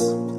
lives.